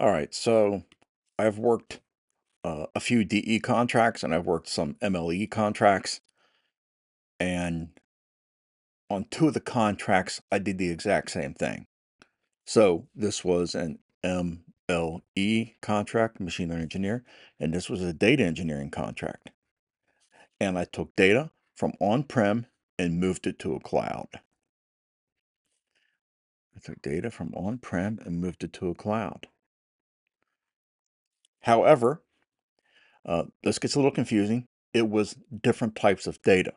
All right, so I've worked uh, a few DE contracts and I've worked some MLE contracts. And on two of the contracts, I did the exact same thing. So this was an MLE contract, machine learning engineer, and this was a data engineering contract. And I took data from on-prem and moved it to a cloud. I took data from on-prem and moved it to a cloud. However, uh, this gets a little confusing. It was different types of data.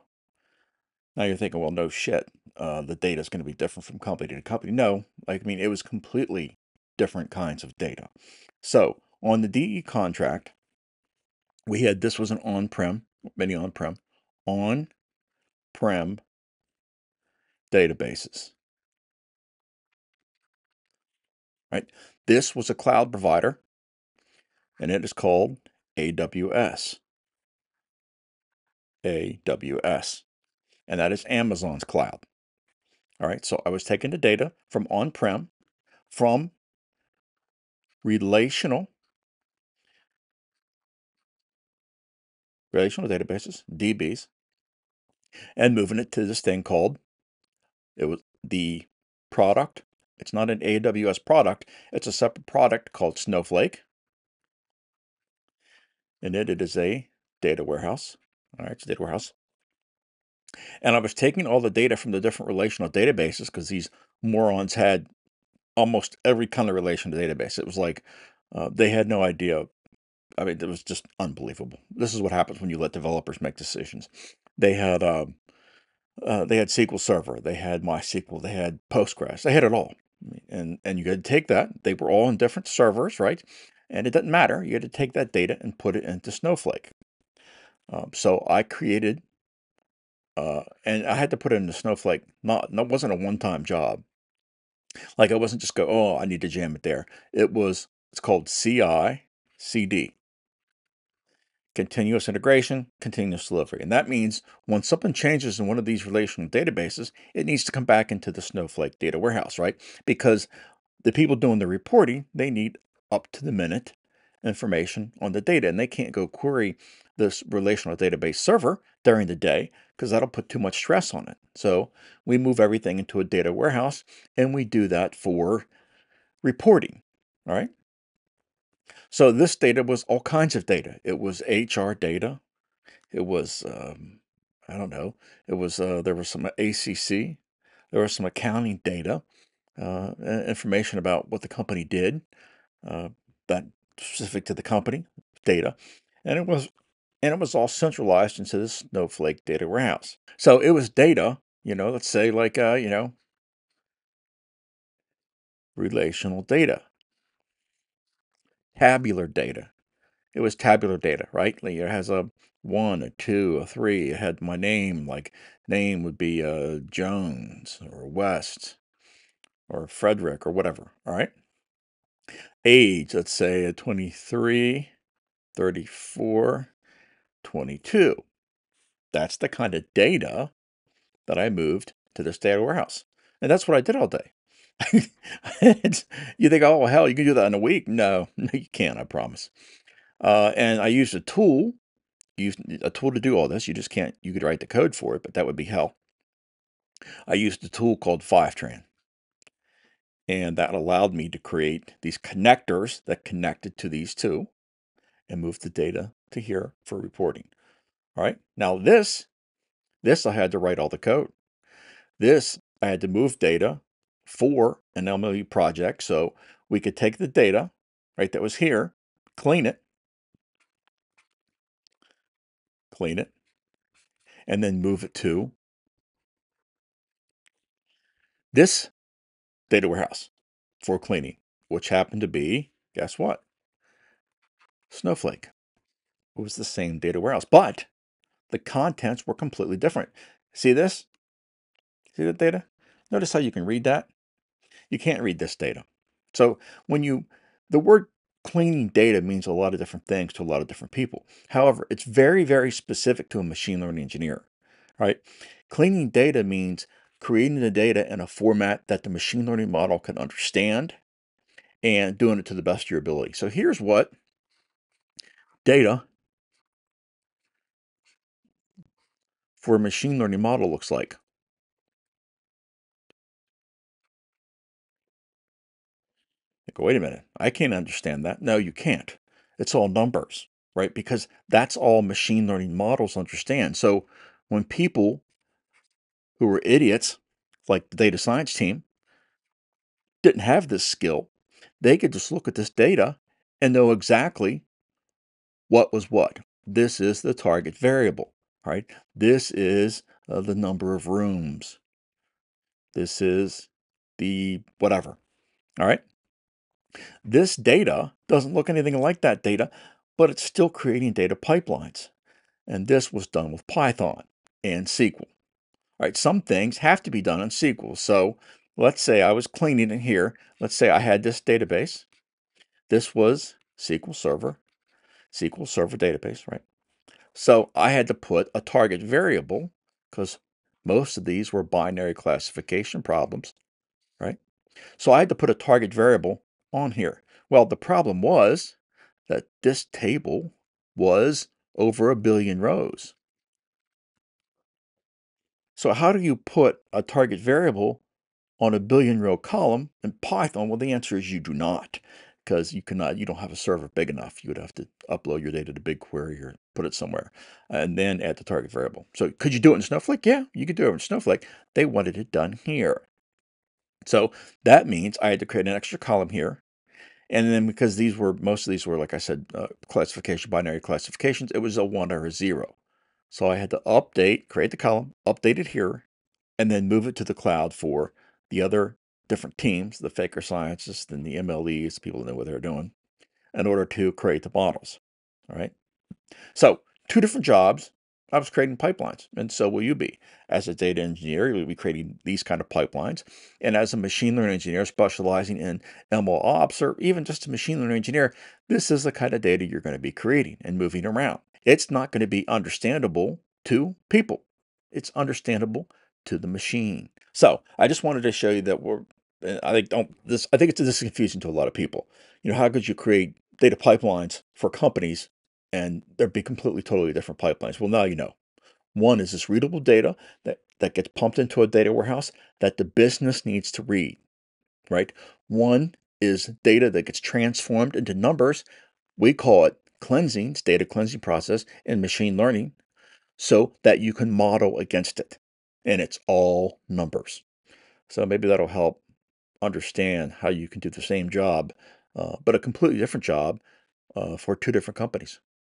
Now you're thinking, well, no shit. Uh, the data is going to be different from company to company. No, I mean, it was completely different kinds of data. So on the DE contract, we had this was an on-prem, many on-prem, on-prem databases. Right? This was a cloud provider, and it is called AWS. AWS. And that is Amazon's cloud. All right, so I was taking the data from on-prem, from relational relational databases, DBs, and moving it to this thing called it was the product. It's not an AWS product, it's a separate product called Snowflake. And it, it is a data warehouse. All right, it's a data warehouse. And I was taking all the data from the different relational databases because these morons had almost every kind of relational database. It was like uh, they had no idea. I mean, it was just unbelievable. This is what happens when you let developers make decisions. They had uh, uh, they had SQL Server, they had MySQL, they had Postgres, they had it all. And and you had to take that. They were all in different servers, right? And it doesn't matter. You had to take that data and put it into Snowflake. Um, so I created, uh, and I had to put it into Snowflake. Not, that wasn't a one-time job. Like I wasn't just go, oh, I need to jam it there. It was, it's called CI CD. Continuous integration, continuous delivery. And that means when something changes in one of these relational databases, it needs to come back into the Snowflake data warehouse, right? Because the people doing the reporting, they need up to the minute information on the data and they can't go query this relational database server during the day because that'll put too much stress on it. So we move everything into a data warehouse and we do that for reporting. All right. So this data was all kinds of data. It was HR data. It was, um, I don't know, it was, uh, there was some ACC. There was some accounting data, uh, information about what the company did, uh, that specific to the company data. And it was and it was all centralized into this Snowflake data warehouse. So it was data, you know, let's say like, uh, you know, relational data, tabular data. It was tabular data, right? It has a one, a two, a three. It had my name, like name would be uh, Jones or West or Frederick or whatever, all right? Age, let's say a 23, 34, 22. That's the kind of data that I moved to this data warehouse. And that's what I did all day. you think, oh, hell, you can do that in a week? No, no, you can't, I promise. Uh, and I used a tool, used a tool to do all this. You just can't, you could write the code for it, but that would be hell. I used a tool called Fivetran. And that allowed me to create these connectors that connected to these two and move the data to here for reporting. All right. Now this, this I had to write all the code. This I had to move data for an MLE project. So we could take the data, right, that was here, clean it, clean it, and then move it to this data warehouse for cleaning, which happened to be, guess what? Snowflake. It was the same data warehouse, but the contents were completely different. See this? See that data? Notice how you can read that? You can't read this data. So when you, the word cleaning data means a lot of different things to a lot of different people. However, it's very, very specific to a machine learning engineer, right? Cleaning data means creating the data in a format that the machine learning model can understand and doing it to the best of your ability. So here's what data for a machine learning model looks like. go, wait a minute, I can't understand that. No, you can't. It's all numbers, right? Because that's all machine learning models understand. So when people who were idiots, like the data science team, didn't have this skill, they could just look at this data and know exactly what was what. This is the target variable, right? This is uh, the number of rooms. This is the whatever, all right? This data doesn't look anything like that data, but it's still creating data pipelines. And this was done with Python and SQL. All right, some things have to be done in SQL. So let's say I was cleaning in here. Let's say I had this database. This was SQL Server, SQL Server database, right? So I had to put a target variable because most of these were binary classification problems, right? So I had to put a target variable on here? Well, the problem was that this table was over a billion rows. So how do you put a target variable on a billion row column in Python? Well, the answer is you do not, because you cannot, you don't have a server big enough. You would have to upload your data to BigQuery or put it somewhere and then add the target variable. So could you do it in Snowflake? Yeah, you could do it in Snowflake. They wanted it done here. So that means I had to create an extra column here and then because these were, most of these were, like I said, uh, classification, binary classifications, it was a one or a zero. So I had to update, create the column, update it here, and then move it to the cloud for the other different teams, the faker scientists and the MLEs, people that know what they're doing, in order to create the models. All right. So two different jobs, I was creating pipelines, and so will you be. As a data engineer, you'll be creating these kind of pipelines. And as a machine learning engineer specializing in ML ops, or even just a machine learning engineer, this is the kind of data you're going to be creating and moving around. It's not going to be understandable to people. It's understandable to the machine. So I just wanted to show you that we're uh, I think don't this I think it's this is confusing to a lot of people. You know, how could you create data pipelines for companies and there'd be completely, totally different pipelines. Well, now you know. One is this readable data that, that gets pumped into a data warehouse that the business needs to read, right? One is data that gets transformed into numbers. We call it cleansing, data cleansing process in machine learning, so that you can model against it. And it's all numbers. So maybe that'll help understand how you can do the same job, uh, but a completely different job uh, for two different companies.